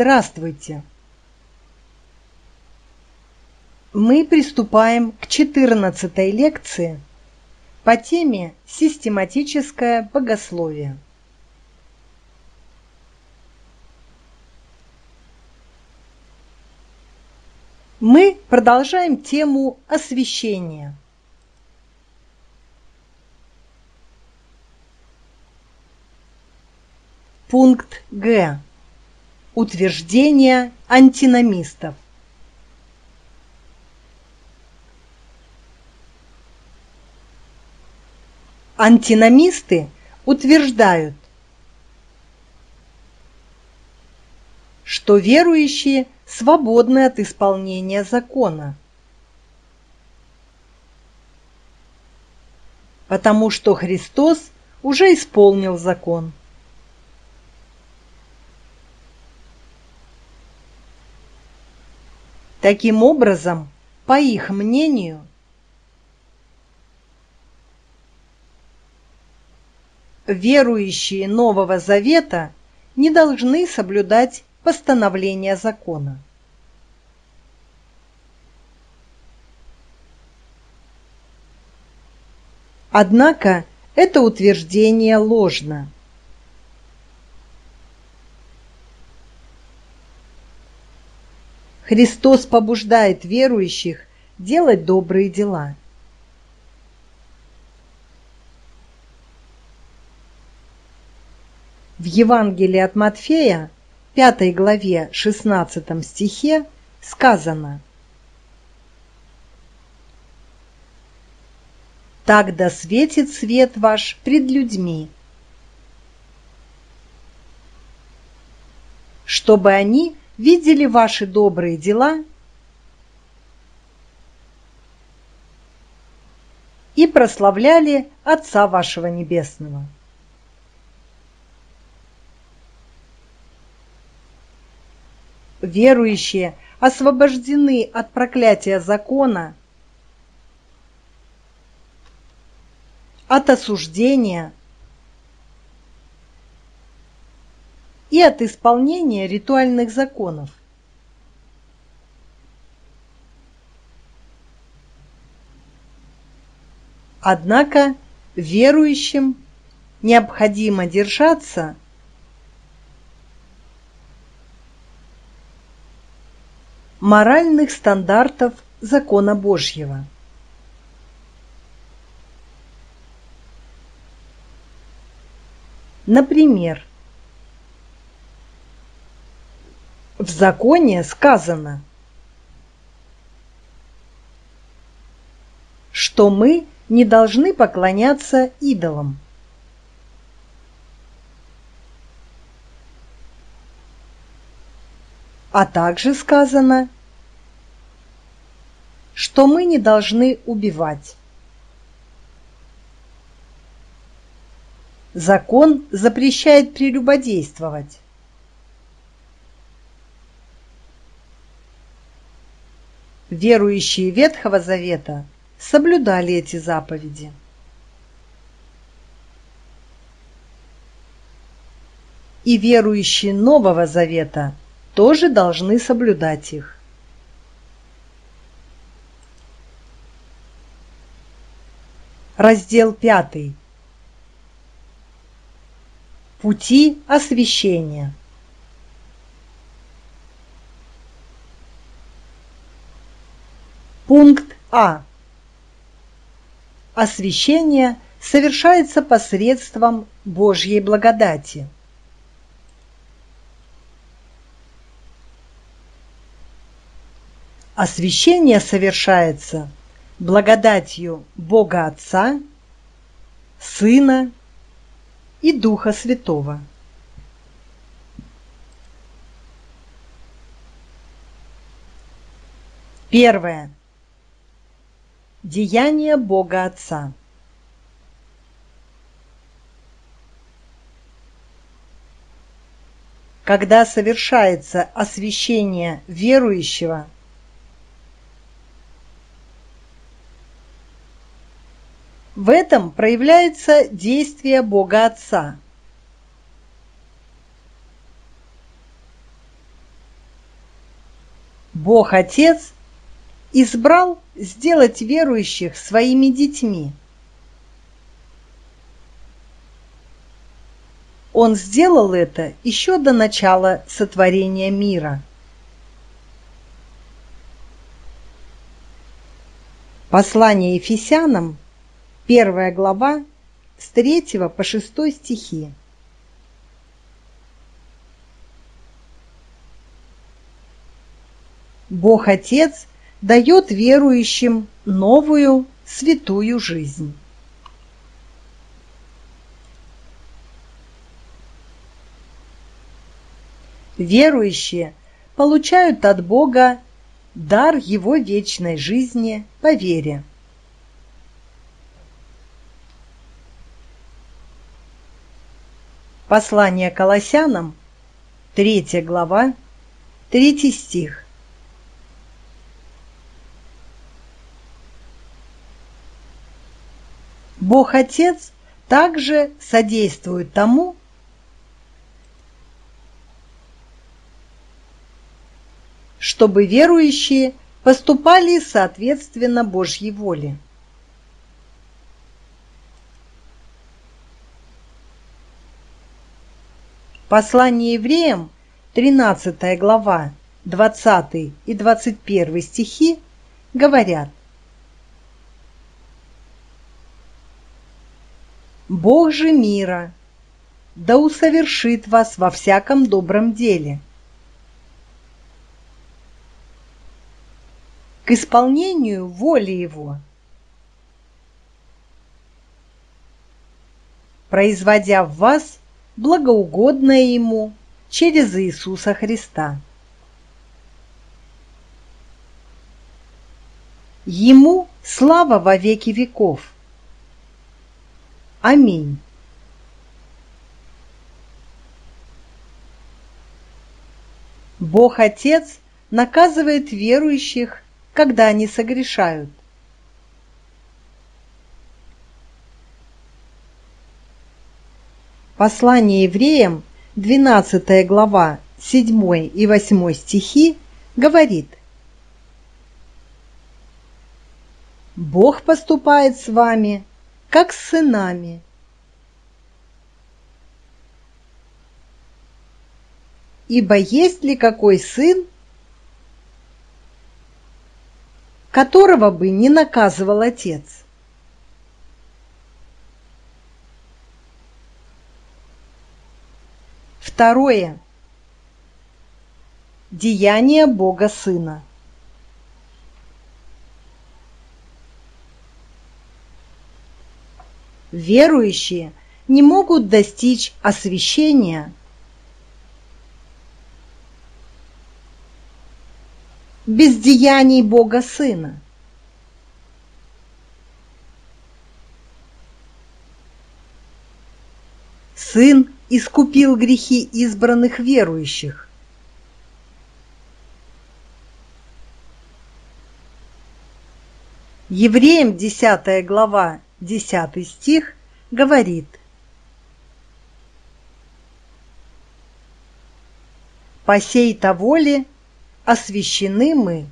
Здравствуйте! Мы приступаем к 14 лекции по теме «Систематическое богословие». Мы продолжаем тему освящения. Пункт Г. Утверждение антиномистов. Антиномисты утверждают, что верующие свободны от исполнения закона, потому что Христос уже исполнил закон. Таким образом, по их мнению, верующие Нового Завета не должны соблюдать постановления закона. Однако это утверждение ложно. Христос побуждает верующих делать добрые дела. В Евангелии от Матфея, 5 главе 16 стихе сказано «Так да светит свет ваш пред людьми, чтобы они видели ваши добрые дела и прославляли Отца вашего Небесного. Верующие освобождены от проклятия закона, от осуждения, и от исполнения ритуальных законов. Однако верующим необходимо держаться моральных стандартов закона Божьего. Например, В законе сказано, что мы не должны поклоняться идолам. А также сказано, что мы не должны убивать. Закон запрещает прелюбодействовать. Верующие Ветхого Завета соблюдали эти заповеди. И верующие Нового Завета тоже должны соблюдать их. Раздел 5. Пути освящения. Пункт А. Освящение совершается посредством Божьей благодати. Освящение совершается благодатью Бога Отца, Сына и Духа Святого. Первое. Деяния Бога Отца Когда совершается освящение верующего, в этом проявляется действие Бога Отца. Бог Отец избрал сделать верующих своими детьми. Он сделал это еще до начала сотворения мира. Послание Ефесянам, первая глава, с 3 по 6 стихи. Бог Отец дает верующим новую святую жизнь. Верующие получают от Бога дар Его вечной жизни по вере. Послание Колоссянам, 3 глава, 3 стих. Бог Отец также содействует тому, чтобы верующие поступали соответственно Божьей воле. Послание евреям, 13 глава, 20 и 21 стихи говорят Бог же мира, да усовершит вас во всяком добром деле – к исполнению воли Его, производя в вас благоугодное Ему через Иисуса Христа. Ему слава во веки веков. Аминь. Бог Отец наказывает верующих когда они согрешают. Послание евреям, 12 глава, 7 и 8 стихи, говорит Бог поступает с вами, как с сынами. Ибо есть ли какой сын, которого бы не наказывал отец. Второе. Деяние Бога Сына. Верующие не могут достичь освящения без деяний Бога Сына. Сын искупил грехи избранных верующих. Евреям 10 глава 10 стих говорит «По сей-то воле освящены мы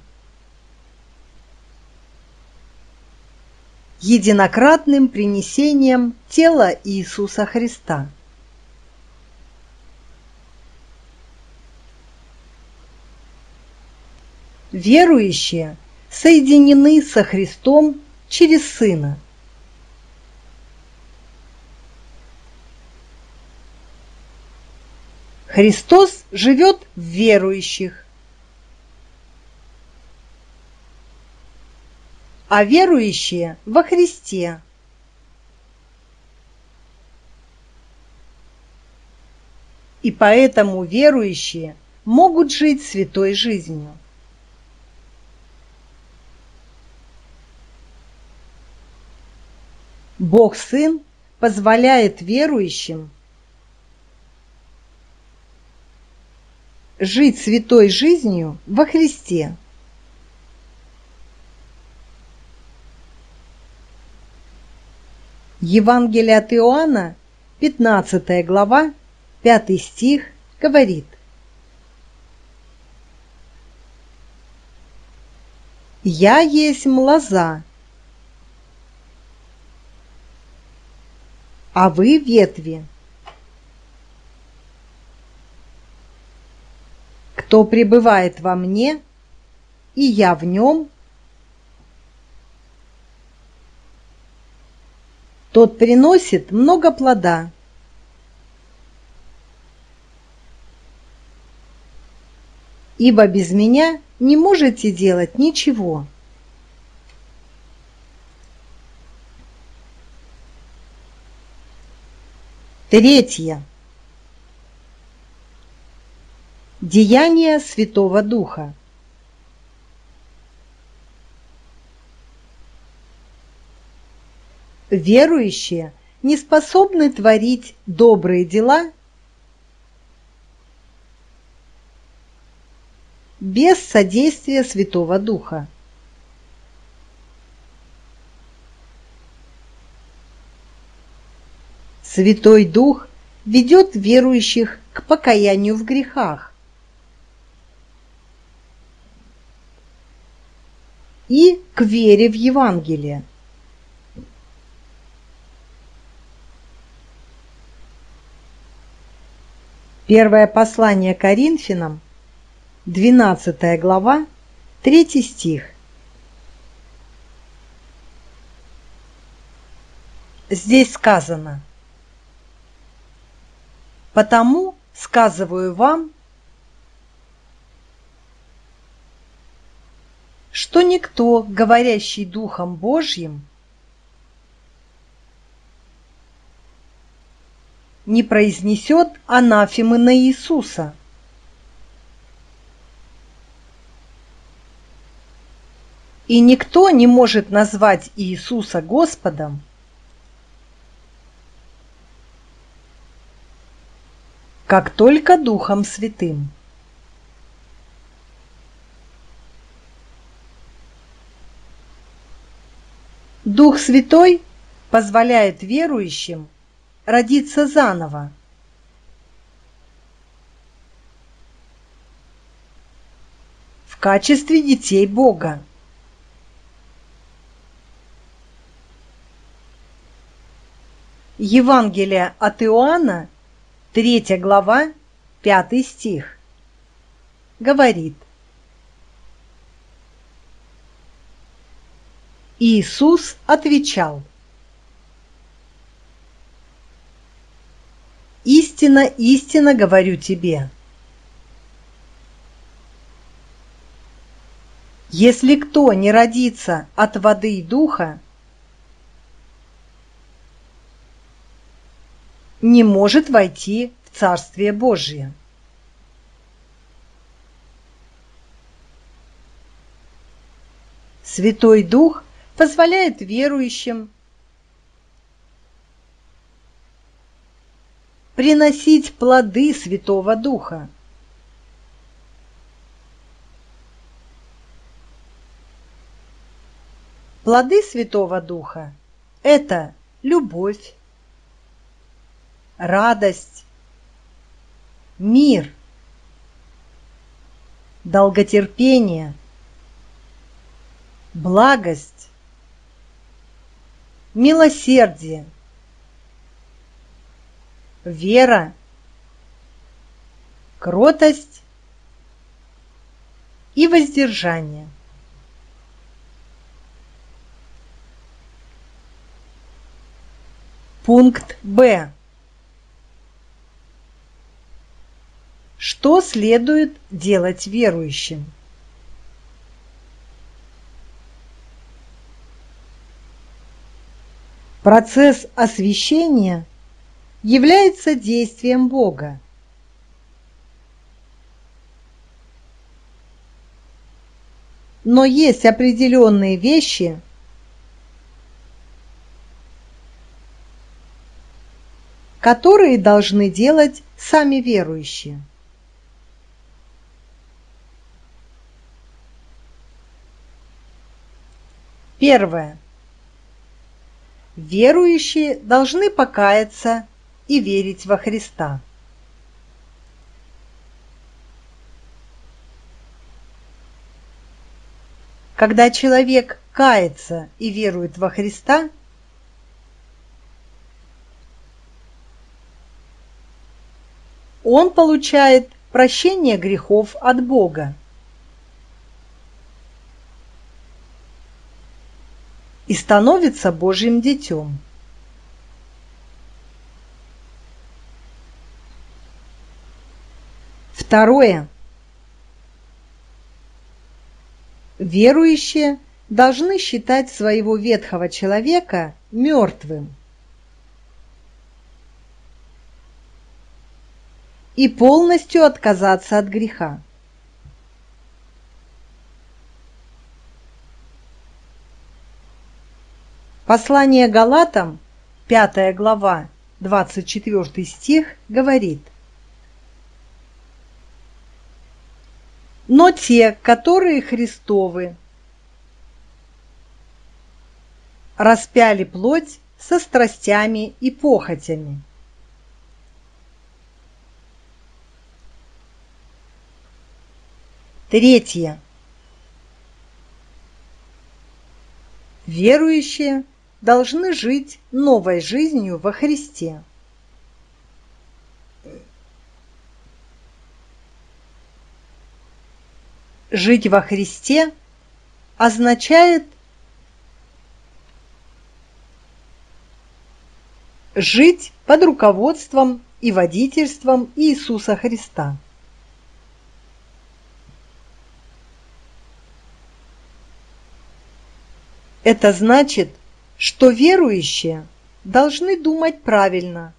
единократным принесением тела Иисуса Христа. Верующие соединены со Христом через Сына. Христос живет в верующих, а верующие во Христе. И поэтому верующие могут жить святой жизнью. Бог Сын позволяет верующим жить святой жизнью во Христе. Евангелие от Иоанна, 15 глава, 5 стих, говорит Я есть лоза, а вы ветви. Кто пребывает во мне, и я в нем, тот приносит много плода. Ибо без меня не можете делать ничего. Третье. Деяния Святого Духа. Верующие не способны творить добрые дела без содействия Святого Духа. Святой Дух ведет верующих к покаянию в грехах, и к вере в Евангелие. Первое послание Коринфянам, 12 глава, 3 стих. Здесь сказано «Потому сказываю вам, что никто, говорящий Духом Божьим, не произнесет анафемы на Иисуса. И никто не может назвать Иисуса Господом, как только Духом Святым. Дух Святой позволяет верующим родиться заново. В качестве детей Бога. Евангелие от Иоанна, 3 глава, 5 стих, говорит – Иисус отвечал, «Истинно, истинно говорю тебе, если кто не родится от воды и духа, не может войти в Царствие Божие». Святой Дух позволяет верующим приносить плоды Святого Духа. Плоды Святого Духа – это любовь, радость, мир, долготерпение, благость, милосердие, вера, кротость и воздержание. Пункт Б. Что следует делать верующим? Процесс освящения является действием Бога. Но есть определенные вещи, которые должны делать сами верующие. Первое верующие должны покаяться и верить во Христа. Когда человек кается и верует во Христа, он получает прощение грехов от Бога. И становится Божьим детем. Второе. Верующие должны считать своего ветхого человека мертвым и полностью отказаться от греха. Послание Галатам, 5 глава, 24 стих, говорит «Но те, которые Христовы, распяли плоть со страстями и похотями». Третье. Верующие – должны жить новой жизнью во Христе. Жить во Христе означает жить под руководством и водительством Иисуса Христа. Это значит что верующие должны думать правильно,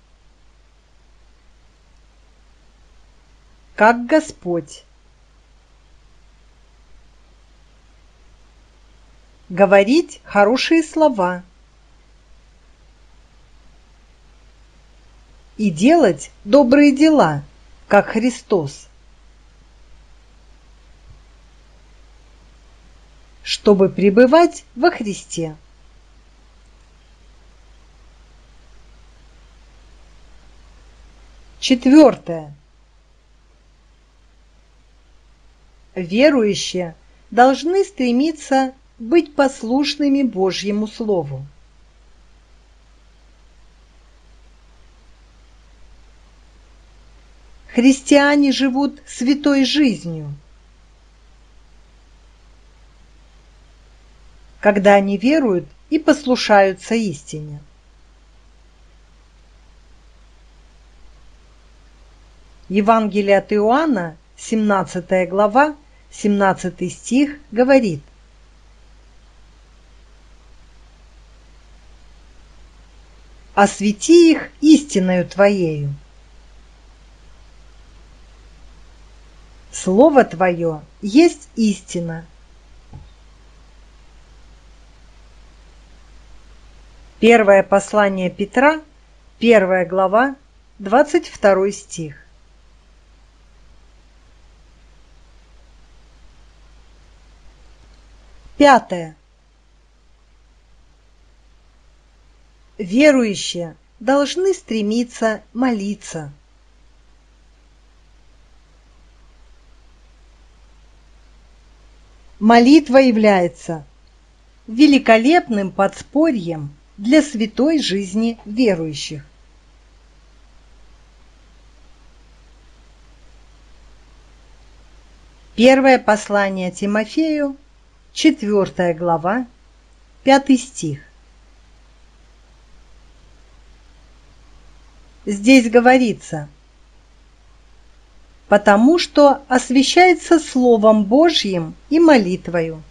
как Господь. Говорить хорошие слова и делать добрые дела, как Христос. чтобы пребывать во Христе. Четвертое. Верующие должны стремиться быть послушными Божьему Слову. Христиане живут святой жизнью, когда они веруют и послушаются истине. Евангелие от Иоанна, 17 глава, 17 стих говорит «Освети их истиною Твоею». Слово Твое есть истина. Первое послание Петра, первая глава, 22 стих. Пятое. Верующие должны стремиться молиться. Молитва является великолепным подспорьем для святой жизни верующих. Первое послание Тимофею Четвертая глава, пятый стих. Здесь говорится, потому что освящается Словом Божьим и молитвою.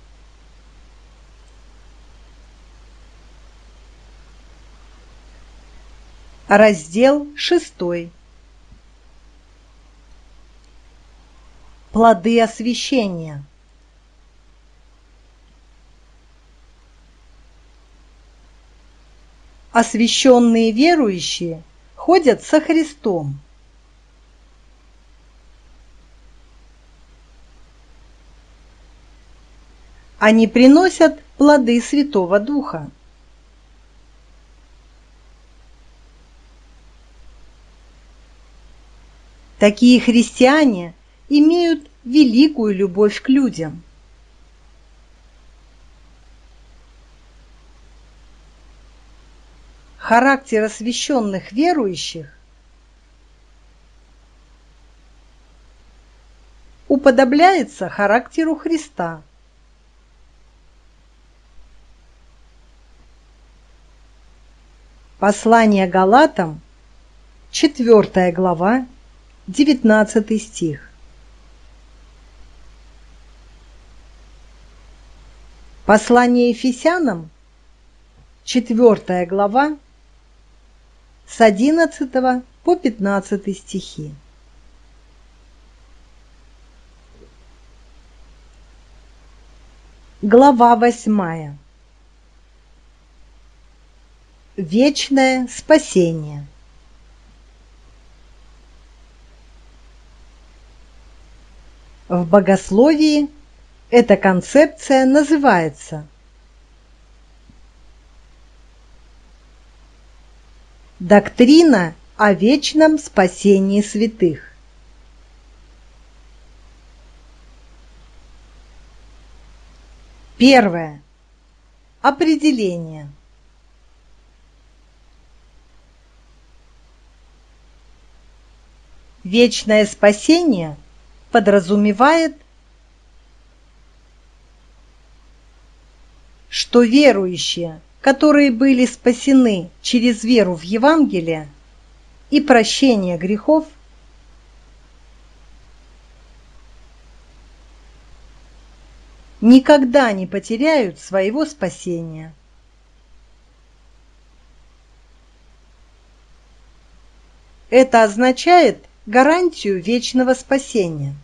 Раздел шестой. Плоды освящения. Освященные верующие ходят со Христом. Они приносят плоды Святого Духа. Такие христиане имеют великую любовь к людям. Характер освященных верующих уподобляется характеру Христа. Послание Галатам, 4 глава, 19 стих. Послание Ефесянам, 4 глава, с 11 по 15 стихи. Глава восьмая. Вечное спасение. В богословии эта концепция называется Доктрина о вечном спасении святых. Первое. Определение. Вечное спасение подразумевает, что верующие, которые были спасены через веру в Евангелие и прощение грехов, никогда не потеряют своего спасения. Это означает гарантию вечного спасения.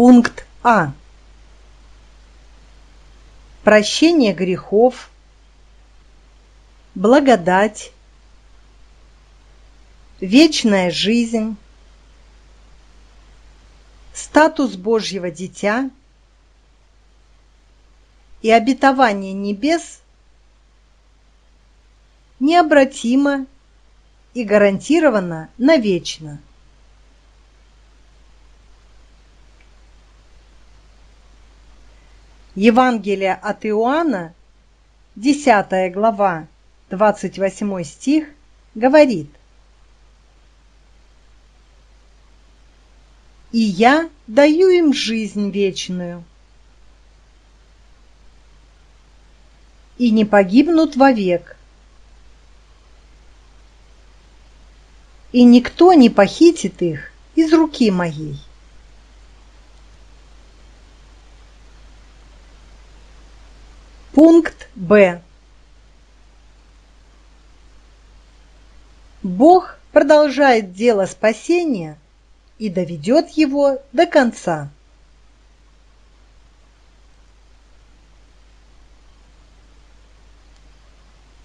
Пункт А. Прощение грехов, благодать, вечная жизнь, статус Божьего дитя и обетование небес необратимо и гарантированно навечно. Евангелие от Иоанна, 10 глава, 28 стих, говорит и я даю им жизнь вечную. И не погибнут вовек. И никто не похитит их из руки моей. Пункт Б. Бог продолжает дело спасения – и доведет его до конца.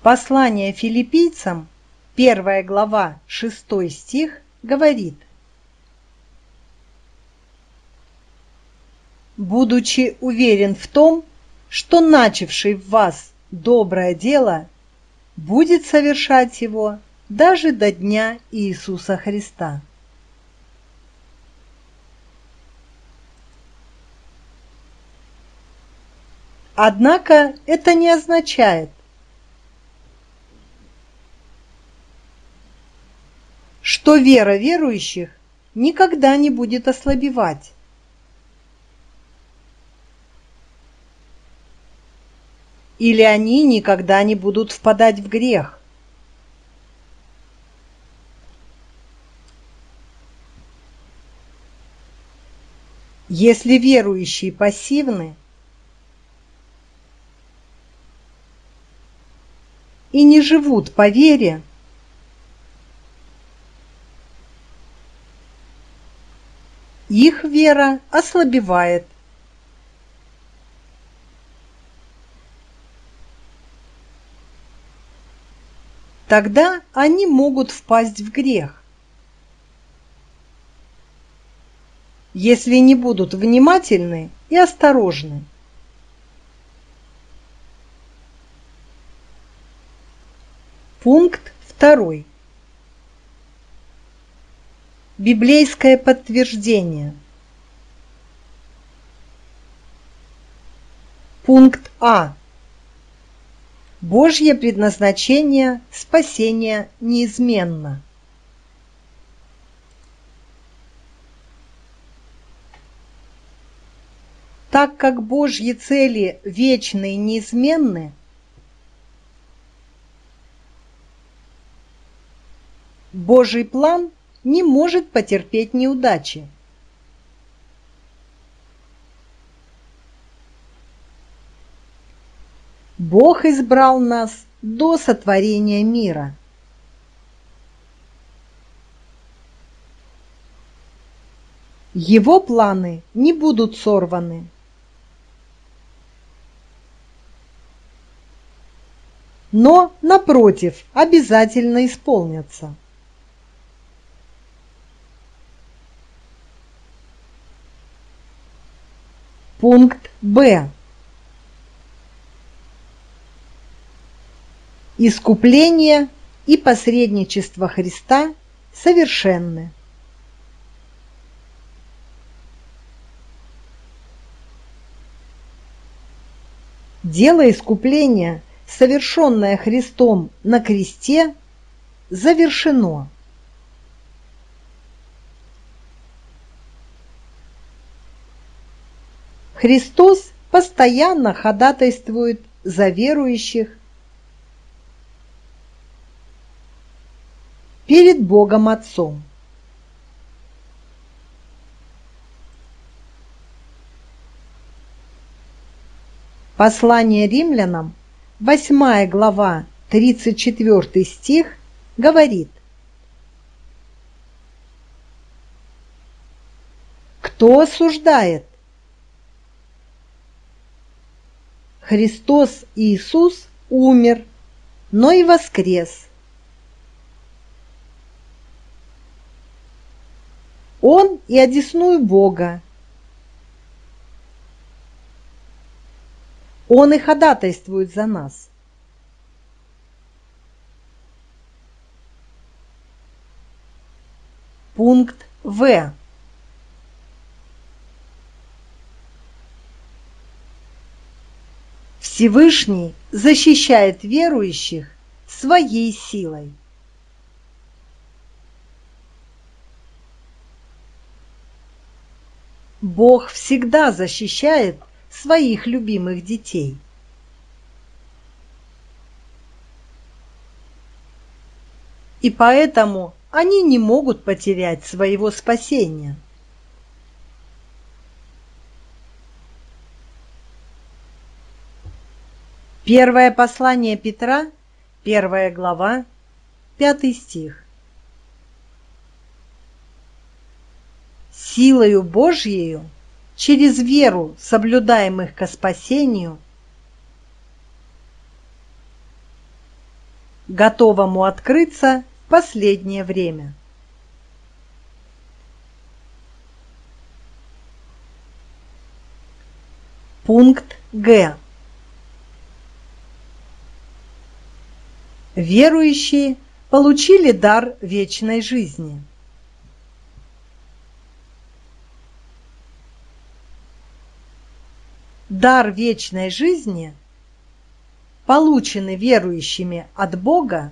Послание филиппийцам, первая глава, шестой стих, говорит «Будучи уверен в том, что начавший в вас доброе дело будет совершать его даже до дня Иисуса Христа». Однако это не означает, что вера верующих никогда не будет ослабевать. Или они никогда не будут впадать в грех. Если верующие пассивны, и не живут по вере, их вера ослабевает. Тогда они могут впасть в грех. если не будут внимательны и осторожны. Пункт второй. Библейское подтверждение. Пункт А. Божье предназначение спасения неизменно. Так как Божьи цели вечны и неизменны, Божий план не может потерпеть неудачи. Бог избрал нас до сотворения мира. Его планы не будут сорваны. но, напротив, обязательно исполнятся. Пункт Б. Искупление и посредничество Христа совершенны. Дело искупления – совершенное Христом на кресте, завершено. Христос постоянно ходатайствует за верующих перед Богом Отцом. Послание римлянам – 8 глава, 34 стих говорит Кто осуждает? Христос Иисус умер, но и воскрес. Он и одесную Бога, Он и ходатайствует за нас. Пункт В. Всевышний защищает верующих своей силой. Бог всегда защищает своих любимых детей. И поэтому они не могут потерять своего спасения. Первое послание Петра, первая глава, пятый стих. Силою Божьею через веру соблюдаемых ко спасению, готовому открыться в последнее время. Пункт Г. Верующие получили дар вечной жизни. Дар вечной жизни, полученный верующими от Бога,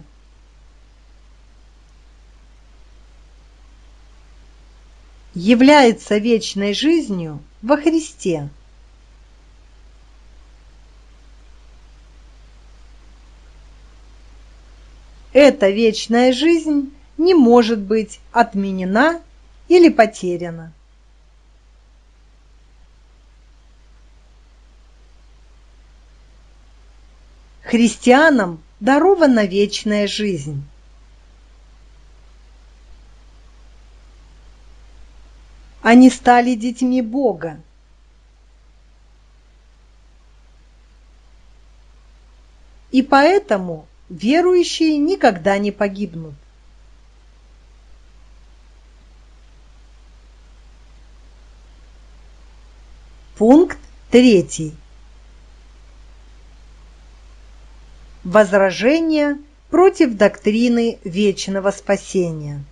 является вечной жизнью во Христе. Эта вечная жизнь не может быть отменена или потеряна. Христианам дарована вечная жизнь. Они стали детьми Бога. И поэтому верующие никогда не погибнут. Пункт третий. Возражения против доктрины вечного спасения.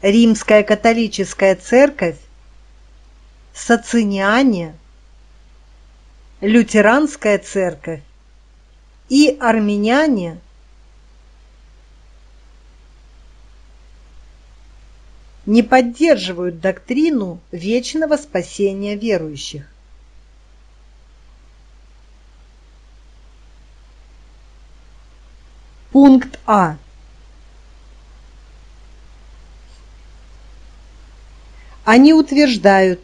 Римская католическая церковь, Сациниане, Лютеранская церковь и армяне не поддерживают доктрину вечного спасения верующих. Пункт А. Они утверждают,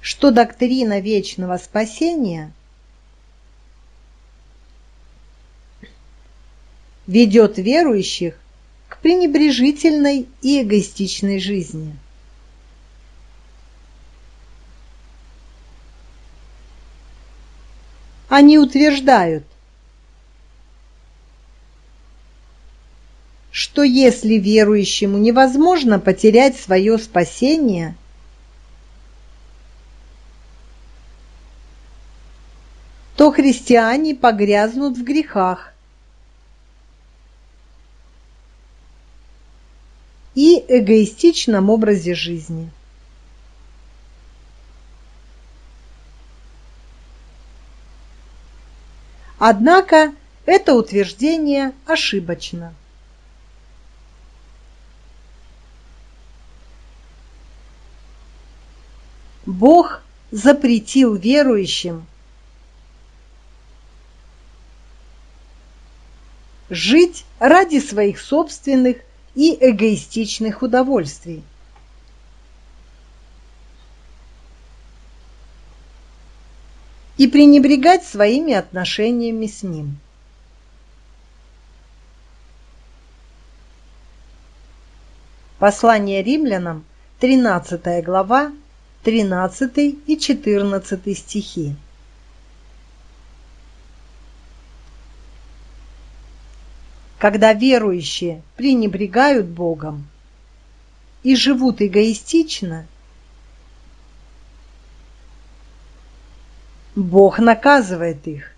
что доктрина вечного спасения ведет верующих пренебрежительной и эгоистичной жизни. Они утверждают, что если верующему невозможно потерять свое спасение, то христиане погрязнут в грехах и эгоистичном образе жизни. Однако это утверждение ошибочно. Бог запретил верующим жить ради своих собственных и эгоистичных удовольствий. и пренебрегать своими отношениями с Ним. Послание римлянам, 13 глава, 13 и 14 стихи. Когда верующие пренебрегают Богом и живут эгоистично, Бог наказывает их.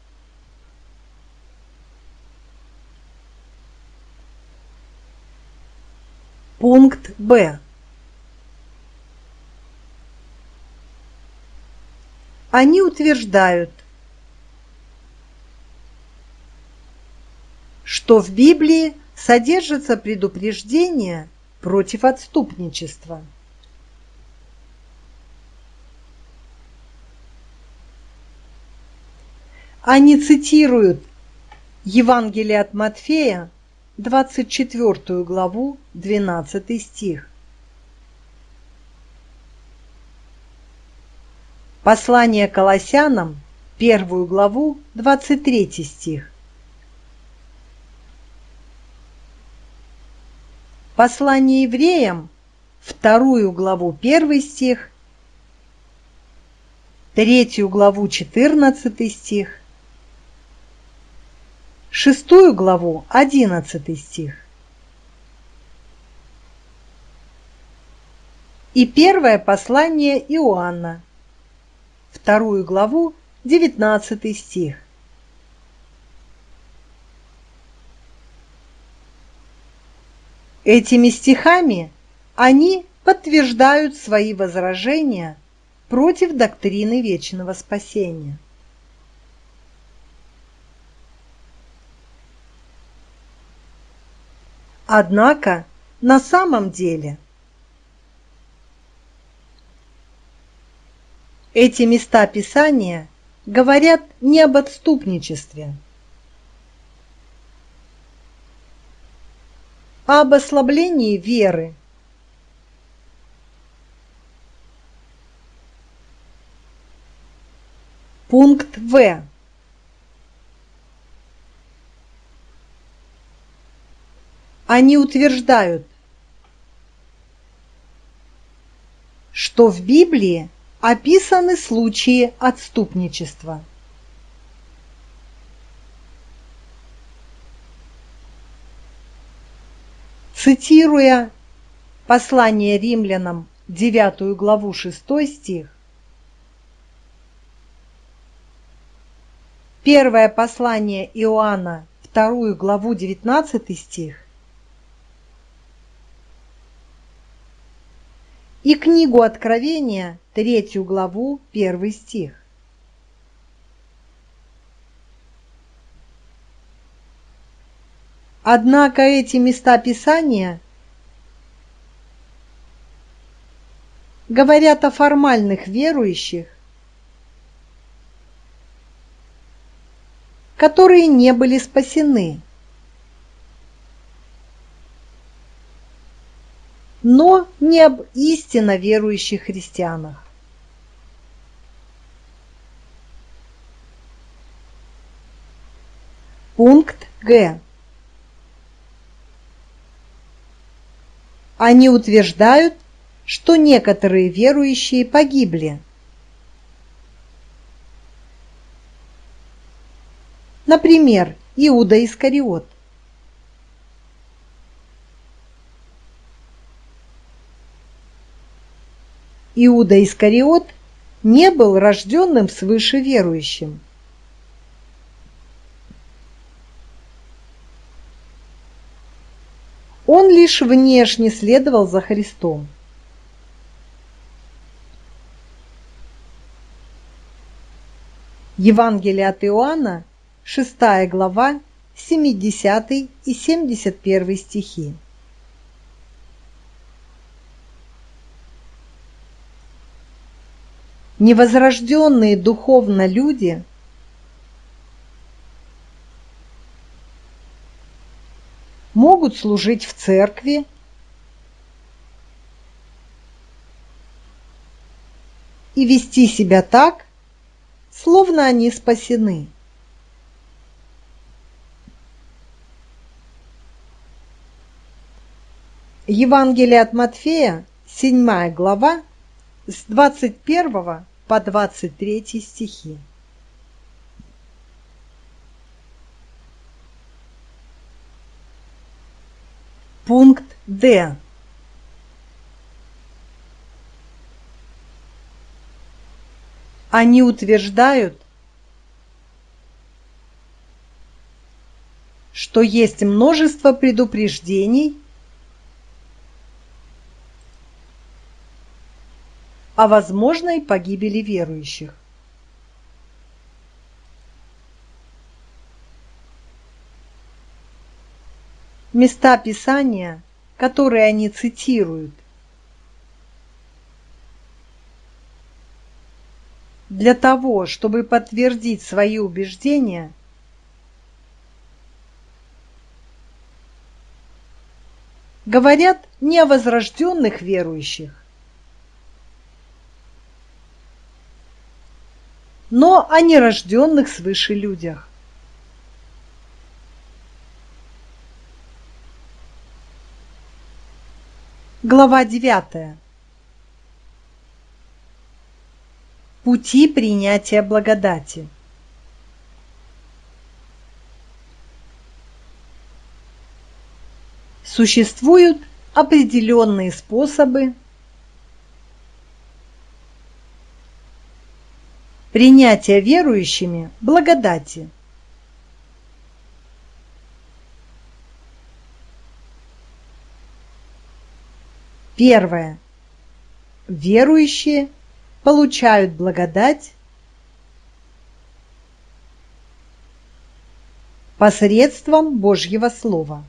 Пункт Б. Они утверждают, что в Библии содержится предупреждение против отступничества. Они цитируют Евангелие от Матфея, 24 главу, 12 стих. Послание Колоссянам, первую главу, 23 стих. Послание евреям, вторую главу, первый стих, третью главу, 14 стих, шестую главу, 11 стих. И первое послание Иоанна, вторую главу, 19 стих. Этими стихами они подтверждают свои возражения против доктрины вечного спасения. Однако на самом деле – Эти места Писания говорят не об отступничестве, об ослаблении веры. Пункт В. Они утверждают, что в Библии описаны случаи отступничества. Цитируя послание римлянам 9 главу 6 стих, первое послание Иоанна 2 главу 19 стих, и книгу Откровения, третью главу, первый стих. Однако эти места Писания говорят о формальных верующих, которые не были спасены. но не об истинно верующих христианах. Пункт Г. Они утверждают, что некоторые верующие погибли. Например, Иуда Искариот. Иуда Искариот не был рожденным свыше верующим. Лишь внешне следовал за Христом. Евангелие от Иоанна, 6 глава, 70 и 71 стихи. Невозрожденные духовно люди могут служить в церкви, и вести себя так, словно они спасены. Евангелие от Матфея, 7 глава, с 21 по 23 стихи. Пункт Д. Они утверждают, что есть множество предупреждений о возможной погибели верующих. Места Писания, которые они цитируют, для того, чтобы подтвердить свои убеждения, говорят не о возрожденных верующих, но о нерожденных свыше людях. Глава 9. Пути принятия благодати. Существуют определенные способы принятия верующими благодати. Первое. Верующие получают благодать посредством Божьего Слова.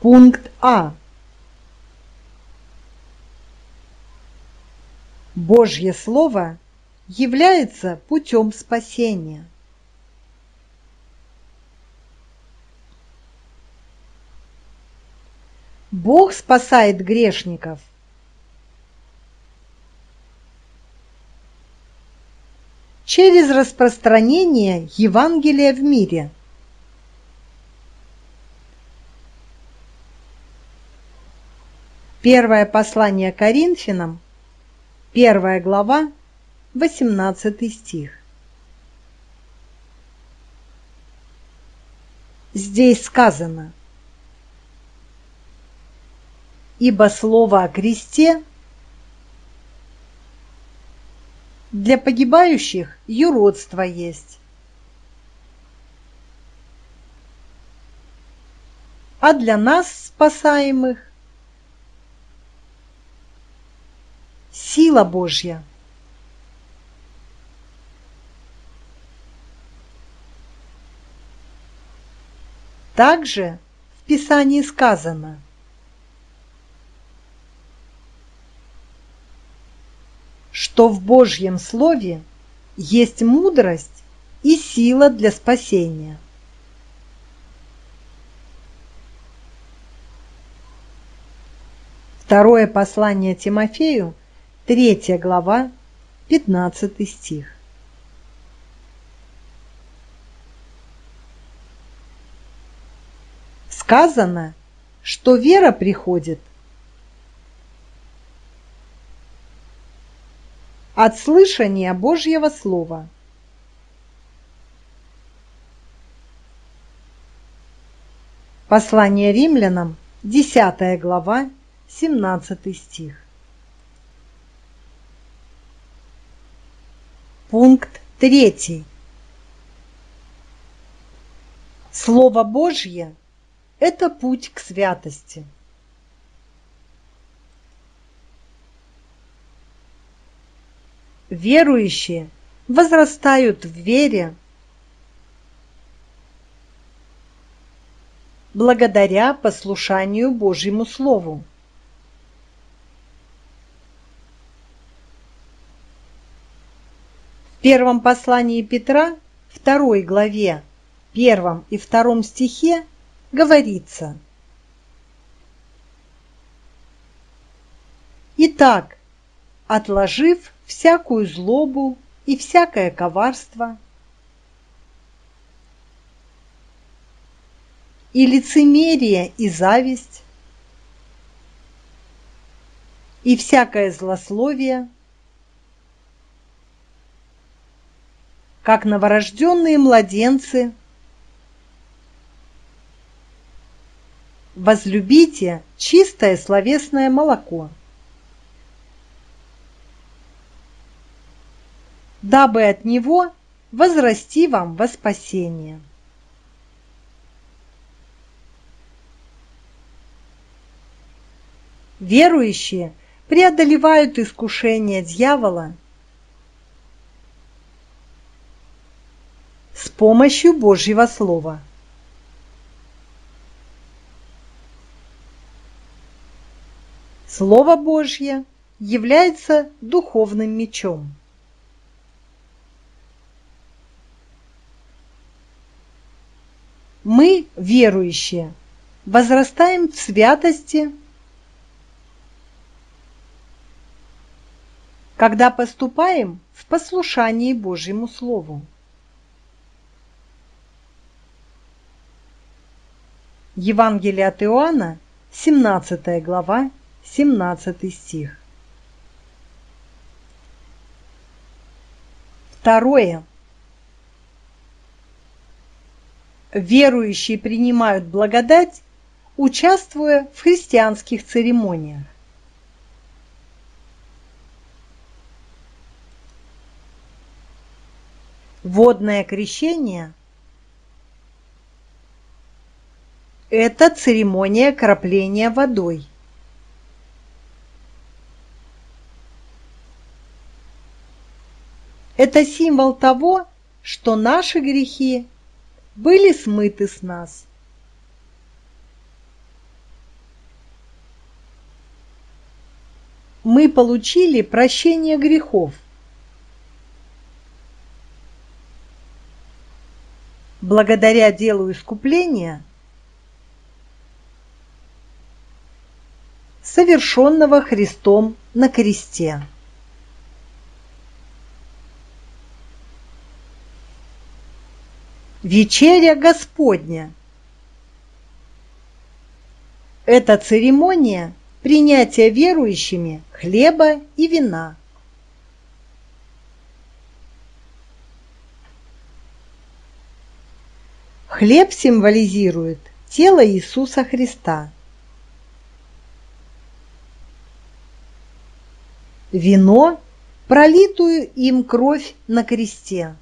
Пункт А. Божье Слово является путем спасения. Бог спасает грешников. Через распространение Евангелия в мире. Первое послание Коринфянам Первая глава, 18 стих. Здесь сказано «Ибо слово о кресте для погибающих юродство есть, а для нас, спасаемых, сила Божья. Также в Писании сказано, что в Божьем Слове есть мудрость и сила для спасения. Второе послание Тимофею, третья глава, пятнадцатый стих. Сказано, что вера приходит от слышания Божьего Слова. Послание римлянам, 10 глава, 17 стих. Пункт 3. Слово Божье – это путь к святости. Верующие возрастают в вере благодаря послушанию Божьему Слову. первом послании Петра, второй главе, первом и втором стихе говорится Итак, отложив всякую злобу и всякое коварство, и лицемерие и зависть, и всякое злословие – как новорожденные младенцы. Возлюбите чистое словесное молоко, дабы от него возрасти вам во спасение. Верующие преодолевают искушение дьявола с помощью Божьего Слова. Слово Божье является духовным мечом. Мы, верующие, возрастаем в святости, когда поступаем в послушании Божьему Слову. Евангелие от Иоанна, 17 глава, 17 стих. Второе. Верующие принимают благодать, участвуя в христианских церемониях. Водное крещение – Это церемония крапления водой. Это символ того, что наши грехи были смыты с нас. Мы получили прощение грехов. Благодаря делу искупления – совершенного Христом на кресте. Вечеря Господня – это церемония принятия верующими хлеба и вина. Хлеб символизирует тело Иисуса Христа – вино, пролитую им кровь на кресте.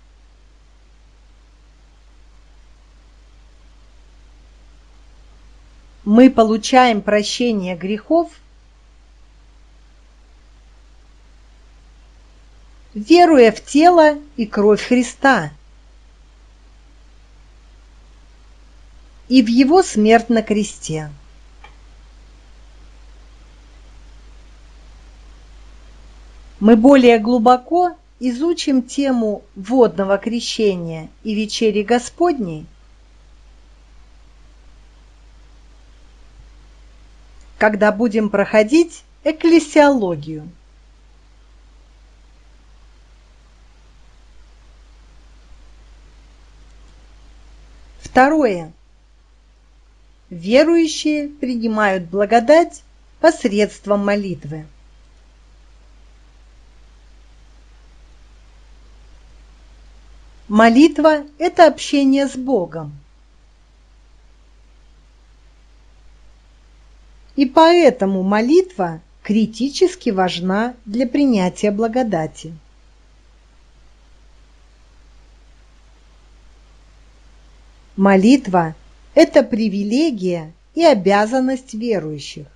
Мы получаем прощение грехов, веруя в тело и кровь Христа и в Его смерть на кресте. Мы более глубоко изучим тему водного крещения и вечери Господней, когда будем проходить экклесиологию. Второе. Верующие принимают благодать посредством молитвы. Молитва – это общение с Богом. И поэтому молитва критически важна для принятия благодати. Молитва – это привилегия и обязанность верующих.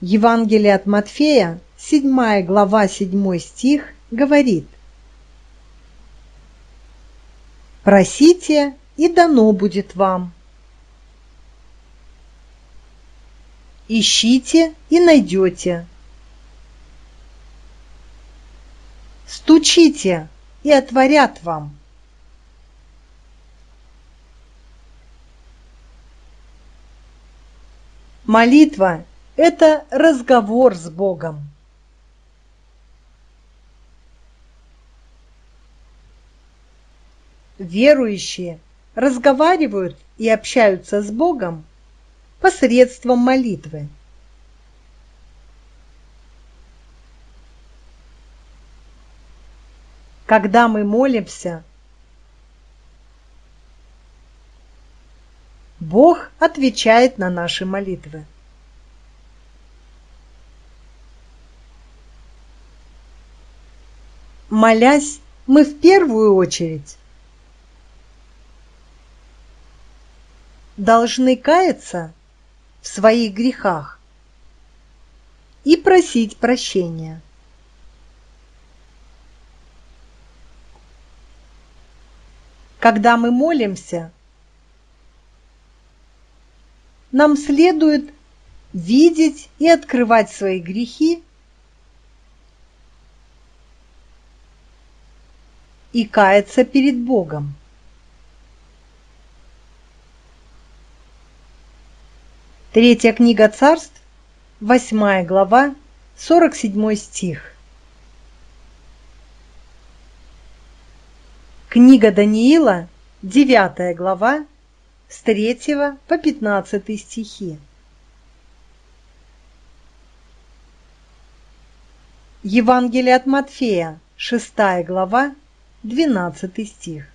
Евангелие от Матфея, 7 глава, 7 стих, говорит «Просите, и дано будет вам. Ищите и найдете. Стучите и отворят вам. Молитва – это разговор с Богом. Верующие разговаривают и общаются с Богом посредством молитвы. Когда мы молимся, Бог отвечает на наши молитвы. Молясь, мы в первую очередь должны каяться в своих грехах и просить прощения. Когда мы молимся, нам следует видеть и открывать свои грехи и каяться перед Богом. Третья книга царств, восьмая глава, сорок седьмой стих. Книга Даниила, 9 глава, с 3 по 15 стихи. Евангелие от Матфея, 6 глава, 12 стих.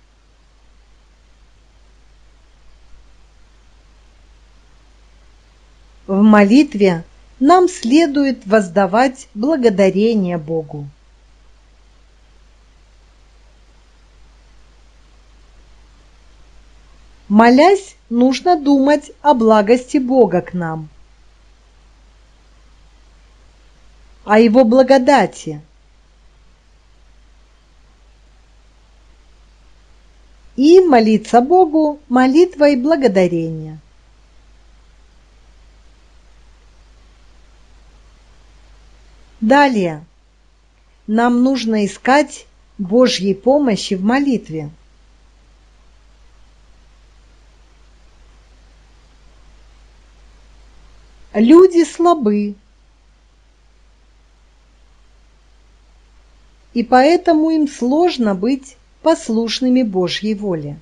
В молитве нам следует воздавать благодарение Богу. Молясь, нужно думать о благости Бога к нам, о Его благодати. И молиться Богу молитвой благодарения. Далее. Нам нужно искать Божьей помощи в молитве. Люди слабы, и поэтому им сложно быть послушными Божьей воле.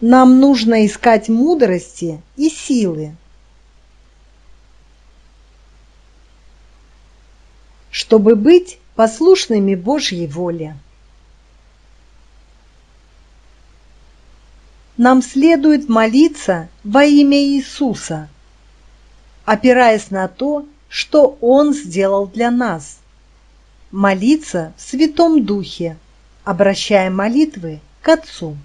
Нам нужно искать мудрости и силы, чтобы быть послушными Божьей воле. нам следует молиться во имя Иисуса, опираясь на то, что Он сделал для нас, молиться в Святом Духе, обращая молитвы к Отцу.